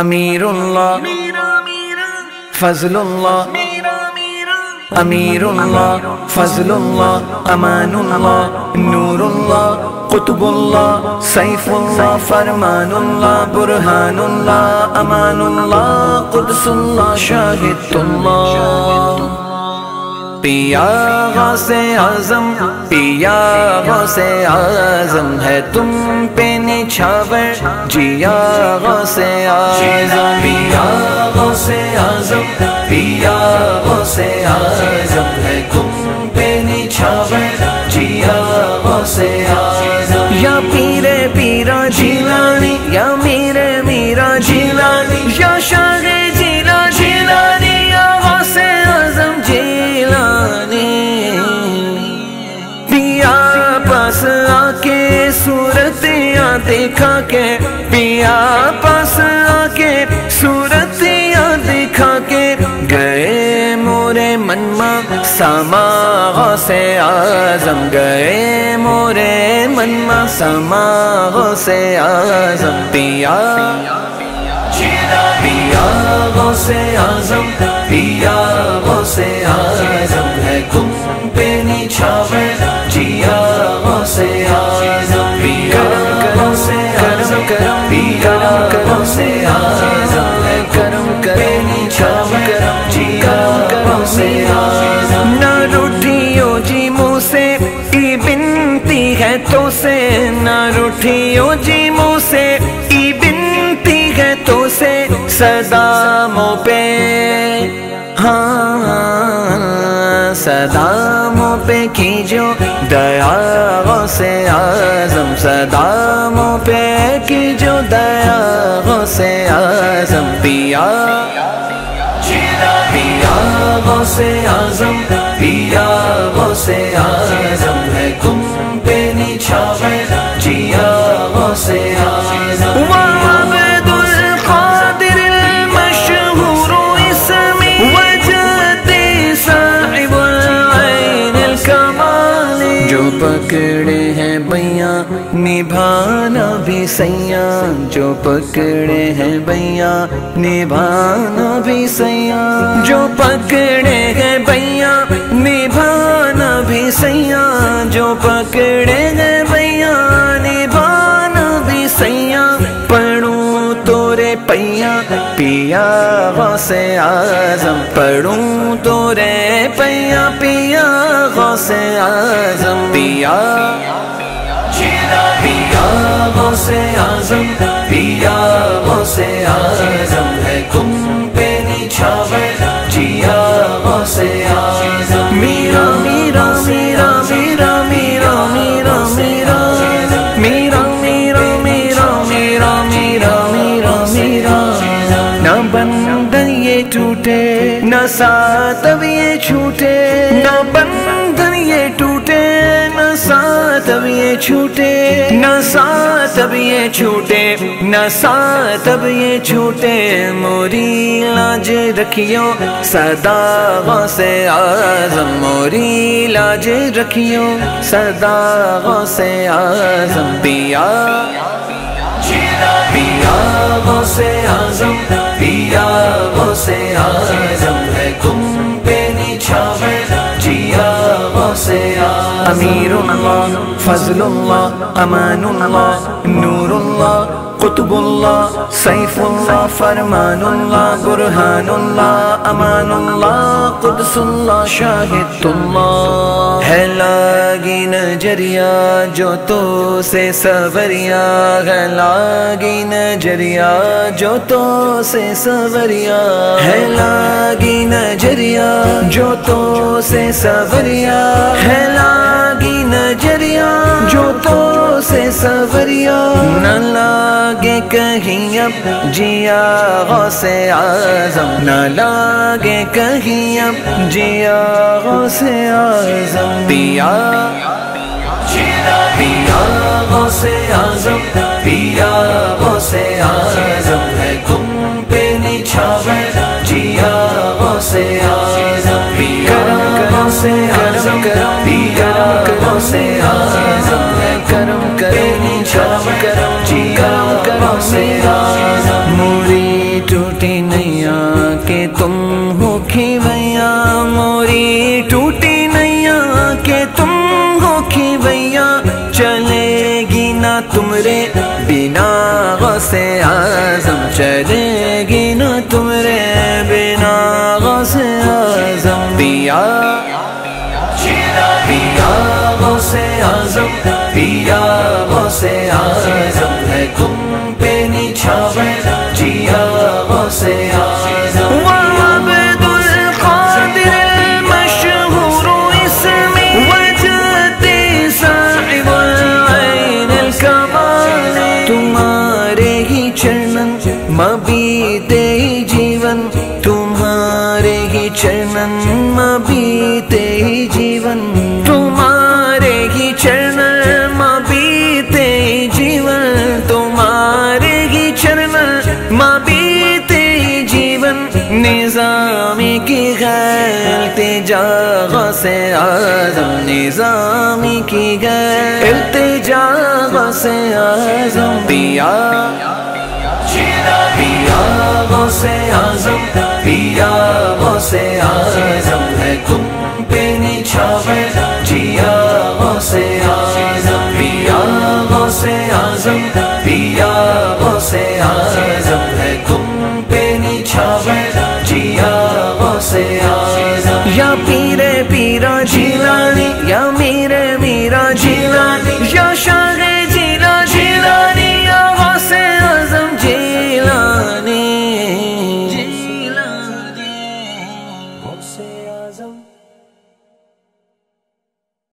अमीरुल्लाह, फजलुल्लाह अमीरुल्लाह, फजलुल्लाह, अमानुल्लाह, नूरुल्लाह, कुतुबुल्लाह, सैफुल्लाह, फरमानुल्लाह, बुरहानुल्लाह, अमानुल्लाह, कुदसुल्लाह, शाहिदुल्लाह। पिया से आज़म, पिया से आज़म है तुम पे निछावर जिया गौसे आज़म पिया से आज़म पिया से आज़म है तुम पे निछावर जिया गौसे आज़म या देखा के पिया पास आके सूरतियाँ देखा के गए मोरे मनमा, समा से आज़म। गए मोरे मनमा, समा से आज़म। पिया पिया से आज़म। पिया से आज़म है तुम पे निछावर जिया रूठियो जी मुँह से ई बिनती है तो से सदा मो पे हाँ सदा मो पे कीजो दया से आज़म सदा मो पे कीजो दया से आज़म पिया पिया से आज़म जो पकड़े हैं भैया, निभाना भी सैया। जो पकड़े हैं भैया, निभाना भी सैया। जो पकड़े हैं भैया, निभाना भी सैया। जो पकड़े हैं भैया, निभाना भी सैया। पढ़ूं तोरे पैया पिया से आज़म। पढ़ूं तोरे पैया पिया से आज़म पिया पिया से आज़म पिया से आज़म है तुम पे निछावर जिया से आज़म मीरा मीरा मीरा मीरा मीरा मीरा मीरा मीरा मीरा मीरा मीरा मीरा मीरा मीरा न बंधन ये टूटे न साथ ये छूटे न बंधन साथ अब ये छूटे। न साथ अब ये छूटे, न साथ अब ये छूटे। मोरी लाज रखियो, सदा से आज़म। मोरी लाज रखियो, सदा से आज़म। पिया पिया से आज़म। पिया से आज़म है तुम आज़म अमीरुल्लाह फजलुल्लाह अमानुल्लाह नूरुल्लाह कुतुबुल्लाह सैफुल्लाह फरमानुल्लाह बुरहानुल्लाह अमानुल्लाह कुदसुल्लाह शाहिदुल्लाह है लागी नज़रिया जो तो से सवरिया, है लागी नज़रिया जो तो से सवरिया। है लागी नज़रिया जो तो से सवरिया, है लागी सवरिया। न लागे कहीं अब जिया से आज़म न लागे कहीं अब जिया से आज़म पिया पिया से आज़म पिया से आज़म है। तुम पे निछावर। जिया से आज़म पिया से आज़म पिया से मोरी टूटी नैया के तुम हो खिवैया। मोरी टूटी नैया के तुम हो खिवैया। चलेगी ना तुमरे बिना से आज़म। चलेगी ना तुमरे बिना से आज़म। दिया तुम्हारे ही चरणन मबीते जीवन। तुम्हारे ही चरणन मबीते जीवन। तुम्हारे ही चरणन मबीते जीवन। निजामी की गैलते जागा से आज़म निजामी की गैलते जागा से आज़म पिया से आज़म पिया से आज़म है तुम पे निछावे। जिया से आज़म पिया से आज़म पिया से आज़म है तुम पे निछावे। जिया से आज़म। या पीरे पीरा जिलानी, या मीरे मीरा जिलानी